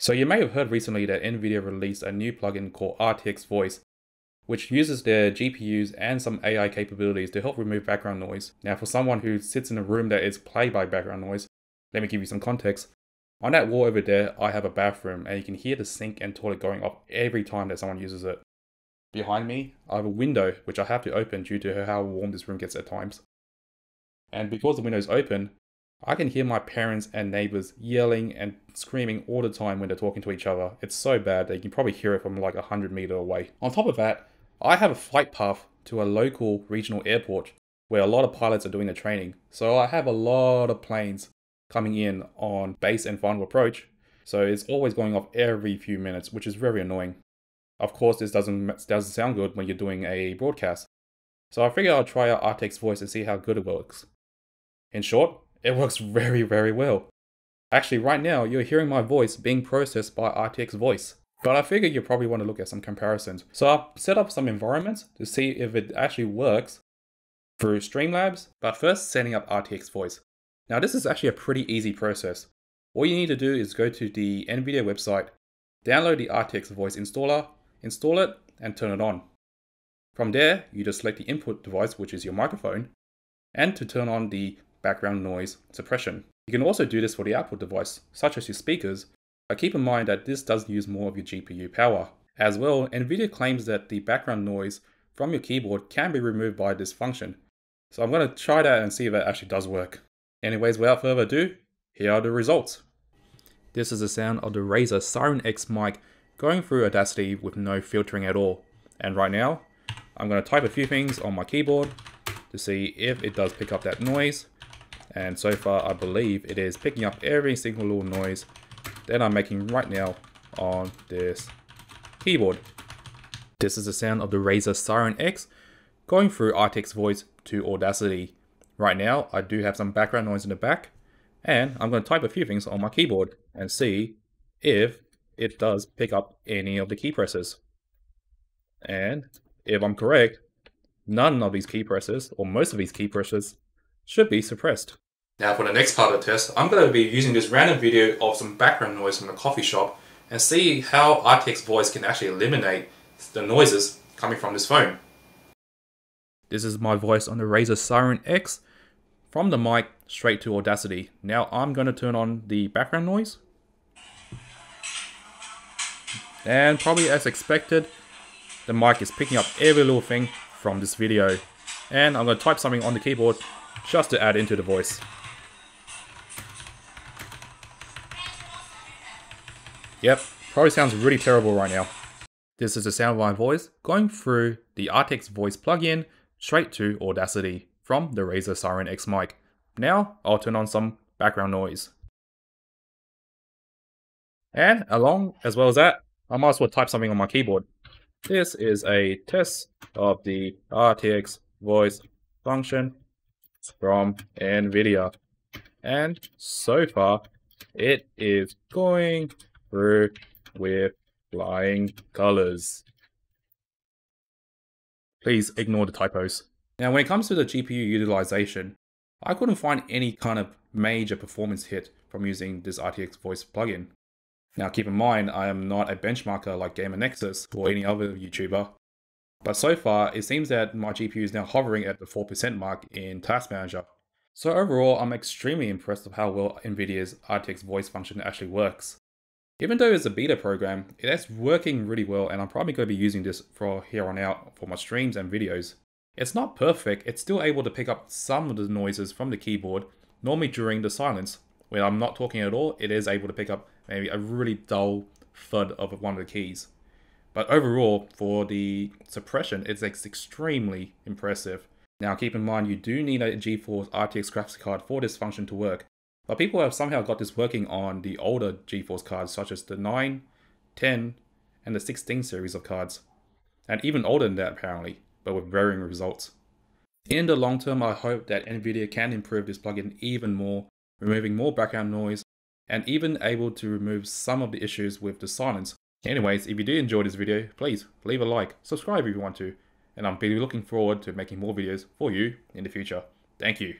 So you may have heard recently that NVIDIA released a new plugin called RTX Voice, which uses their GPUs and some AI capabilities to help remove background noise. Now for someone who sits in a room that is plagued by background noise, let me give you some context. On that wall over there, I have a bathroom and you can hear the sink and toilet going off every time that someone uses it. Behind me, I have a window which I have to open due to how warm this room gets at times. And because the window is open, I can hear my parents and neighbors yelling and screaming all the time when they're talking to each other. It's so bad that you can probably hear it from like 100 meter away. On top of that, I have a flight path to a local regional airport where a lot of pilots are doing the training. So I have a lot of planes coming in on base and final approach. So it's always going off every few minutes, which is very annoying. Of course, this doesn't, doesn't sound good when you're doing a broadcast. So I figured I'll try out RTX voice and see how good it works. In short, it works very, very well. Actually, right now, you're hearing my voice being processed by RTX Voice. But I figure you probably want to look at some comparisons. So I've set up some environments to see if it actually works through Streamlabs, but first setting up RTX Voice. Now this is actually a pretty easy process. All you need to do is go to the NVIDIA website, download the RTX Voice installer, install it, and turn it on. From there, you just select the input device, which is your microphone, and to turn on the background noise suppression. You can also do this for the output device, such as your speakers, but keep in mind that this does use more of your GPU power. As well, NVIDIA claims that the background noise from your keyboard can be removed by this function. So I'm going to try that and see if it actually does work. Anyways, without further ado, here are the results. This is the sound of the Razer Seiren X mic going through Audacity with no filtering at all. And right now, I'm going to type a few things on my keyboard to see if it does pick up that noise and so far I believe it is picking up every single little noise that I'm making right now on this keyboard. This is the sound of the Razer Seiren X going through RTX voice to Audacity. Right now I do have some background noise in the back and I'm going to type a few things on my keyboard and see if it does pick up any of the key presses. And if I'm correct, none of these key presses, or most of these key presses, should be suppressed. Now for the next part of the test, I'm going to be using this random video of some background noise from a coffee shop and see how RTX Voice can actually eliminate the noises coming from this phone. This is my voice on the Razer Seiren X from the mic straight to Audacity. Now I'm going to turn on the background noise. And probably as expected, the mic is picking up every little thing from this video. And I'm going to type something on the keyboard just to add into the voice. Yep, probably sounds really terrible right now. This is the sound of my voice going through the RTX voice plugin straight to Audacity from the Razer Seiren X mic. Now I'll turn on some background noise. And along as well as that, I might as well type something on my keyboard. This is a test of the RTX voice function from NVIDIA. And so far, it is going through with flying colors. Please ignore the typos. Now, when it comes to the GPU utilization, I couldn't find any kind of major performance hit from using this RTX voice plugin. Now, keep in mind, I am not a benchmarker like Gamer Nexus or any other YouTuber, but so far, it seems that my GPU is now hovering at the 4% mark in Task Manager. So overall, I'm extremely impressed with how well NVIDIA's RTX voice function actually works. Even though it's a beta program, it is working really well and I'm probably going to be using this for here on out for my streams and videos. It's not perfect, it's still able to pick up some of the noises from the keyboard, normally during the silence. When I'm not talking at all, it is able to pick up maybe a really dull thud of one of the keys. But overall, for the suppression, it's extremely impressive. Now keep in mind, you do need a GeForce RTX graphics card for this function to work. But people have somehow got this working on the older GeForce cards, such as the 9, 10, and the 16 series of cards. And even older than that apparently, but with varying results. In the long term, I hope that NVIDIA can improve this plugin even more, removing more background noise, and even able to remove some of the issues with the silence Anyways, if you do enjoy this video, please leave a like, subscribe if you want to, and I'm be looking forward to making more videos for you in the future. Thank you.